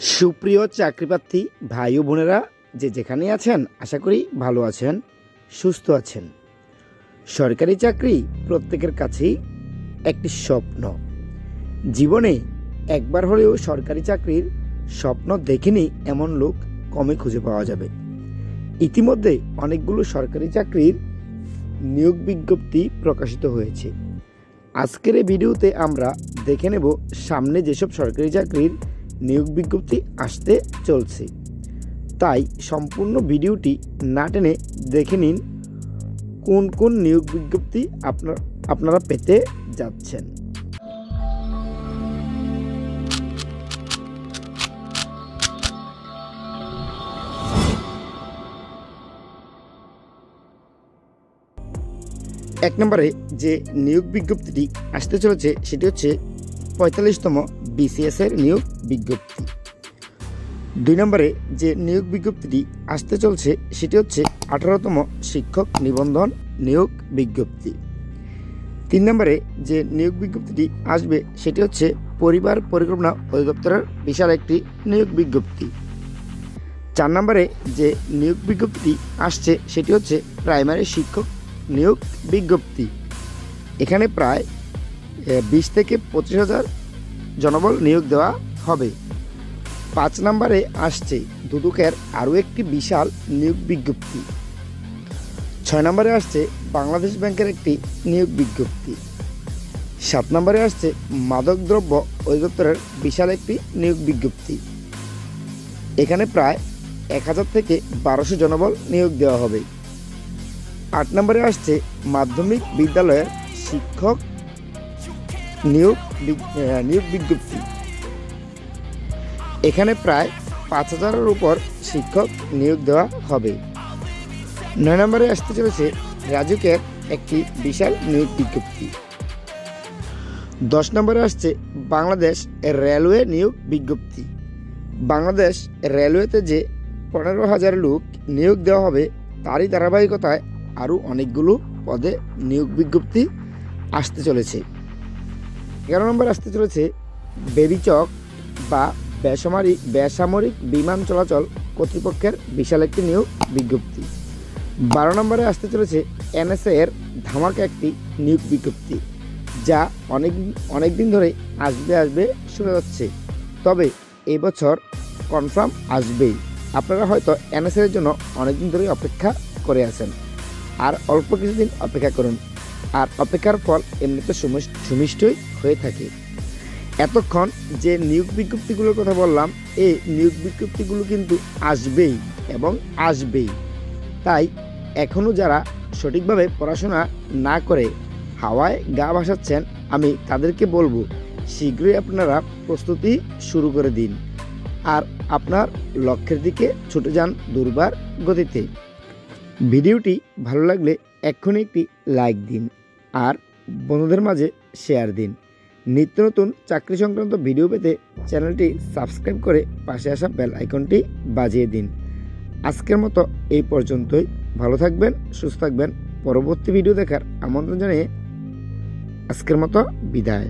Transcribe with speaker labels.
Speaker 1: সুপ্রিয় চাকরিপ্রার্থী ভাই ও বোনেরা, যে যেখানে আছেন, আশা করি ভালো আছেন, সুস্থ আছেন। সরকারি চাকরি প্রত্যেকের কাছেই একটি স্বপ্ন। জীবনে একবার হলেও সরকারি চাকরির স্বপ্ন দেখেনি এমন লোক কমে খুঁজে পাওয়া যাবে। ইতিমধ্যে অনেকগুলো সরকারি চাকরির নিয়োগ বিজ্ঞপ্তি প্রকাশিত হয়েছে। আজকের এই ভিডিওতে আমরা দেখে নেব সামনে যেসব সরকারি চাকরির নিয়োগ বিজ্ঞপ্তি আসতে চলছে। তাই সম্পূর্ণ ভিডিওটি না টেনে দেখে নিন, কোন কোন নিয়োগ বিজ্ঞপ্তি আপনার, আপনারা পেতে যাচ্ছেন। এক নম্বরে যে নিয়োগ বিজ্ঞপ্তিটি আসতে চলেছে, সেটি হচ্ছে পঁয়তাল্লিশতম বিসিএস এর নিয়োগ বিজ্ঞপ্তি। দুই নম্বরে যে নিয়োগ বিজ্ঞপ্তিটি আসতে চলছে, সেটি হচ্ছে আঠারোতম শিক্ষক নিবন্ধন নিয়োগ বিজ্ঞপ্তি। তিন নম্বরে যে নিয়োগ বিজ্ঞপ্তিটি আসবে, সেটি হচ্ছে পরিবার পরিকল্পনা অধিদপ্তরের বিশাল একটি নিয়োগ বিজ্ঞপ্তি। চার নম্বরে যে নিয়োগ বিজ্ঞপ্তি আসছে, সেটি হচ্ছে প্রাইমারি শিক্ষক নিয়োগ বিজ্ঞপ্তি। এখানে প্রায় বিশ থেকে পঁচিশ হাজার জনবল নিয়োগ দেওয়া হবে। পাঁচ নম্বরে আসছে দুদুকের আরও একটি বিশাল নিয়োগ বিজ্ঞপ্তি। ছয় নম্বরে আসছে বাংলাদেশ ব্যাংকের একটি নিয়োগ বিজ্ঞপ্তি। সাত নম্বরে আসছে মাদকদ্রব্য অধিদপ্তরের বিশাল একটি নিয়োগ বিজ্ঞপ্তি। এখানে প্রায় এক হাজার থেকে বারোশো জনবল নিয়োগ দেওয়া হবে। আট নম্বরে আসছে মাধ্যমিক বিদ্যালয়ের শিক্ষক নিয়োগ নিয়োগ বিজ্ঞপ্তি। এখানে প্রায় পাঁচ হাজারের উপর শিক্ষক নিয়োগ দেওয়া হবে। নয় নম্বরে আসতে চলেছে রাজুকের একটি বিশাল নিয়োগ বিজ্ঞপ্তি। দশ নম্বরে আসছে বাংলাদেশ রেলওয়ে নিয়োগ বিজ্ঞপ্তি। বাংলাদেশ রেলওয়েতে যে পনেরো হাজার লোক নিয়োগ দেওয়া হবে, তারই ধারাবাহিকতায় আরও অনেকগুলো পদে নিয়োগ বিজ্ঞপ্তি আসতে চলেছে। এগারো নম্বর আসতে চলেছে বেবিচক বা বেসামরিক বেসামরিক বিমান চলাচল কর্তৃপক্ষের বিশাল একটি নিয়োগ বিজ্ঞপ্তি। বারো নম্বরে আসতে চলেছে এনএসএ এর ধামাকা একটি নিয়োগ বিজ্ঞপ্তি, যা অনেক অনেক দিন ধরে আসবে আসবে শোনা যাচ্ছে। তবে এবছর কনফার্ম আসবেই। আপনারা হয়তো এনএসএ এর জন্য অনেকদিন ধরেই অপেক্ষা করে আছেন। আর অল্প কিছুদিন অপেক্ষা করুন। আর অপেক্ষার ফল এমনিতে সুমিষ্ট- সুমিষ্টই হয়ে থাকে। এতক্ষণ যে নিয়োগ বিজ্ঞপ্তিগুলোর কথা বললাম, এই নিয়োগ বিজ্ঞপ্তিগুলো কিন্তু আসবেই এবং আসবেই। তাই এখনও যারা সঠিকভাবে পড়াশোনা না করে হাওয়ায় গা ভাসাচ্ছেন, আমি তাদেরকে বলব, শীঘ্রই আপনারা প্রস্তুতি শুরু করে দিন। আর আপনার লক্ষ্যের দিকে ছুটে যান দুর্বার গতিতে। ভিডিওটি ভালো লাগলে এক্ষুনি একটি লাইক দিন আর বন্ধুদের মাঝে শেয়ার দিন। নিত্য নতুন চাকরি সংক্রান্ত ভিডিও পেতে চ্যানেলটি সাবস্ক্রাইব করে পাশে আসা বেল আইকনটি বাজিয়ে দিন। আজকের মতো এই পর্যন্তই। ভালো থাকবেন, সুস্থ থাকবেন। পরবর্তী ভিডিও দেখার আমন্ত্রণ জানিয়ে আজকের মতো বিদায়।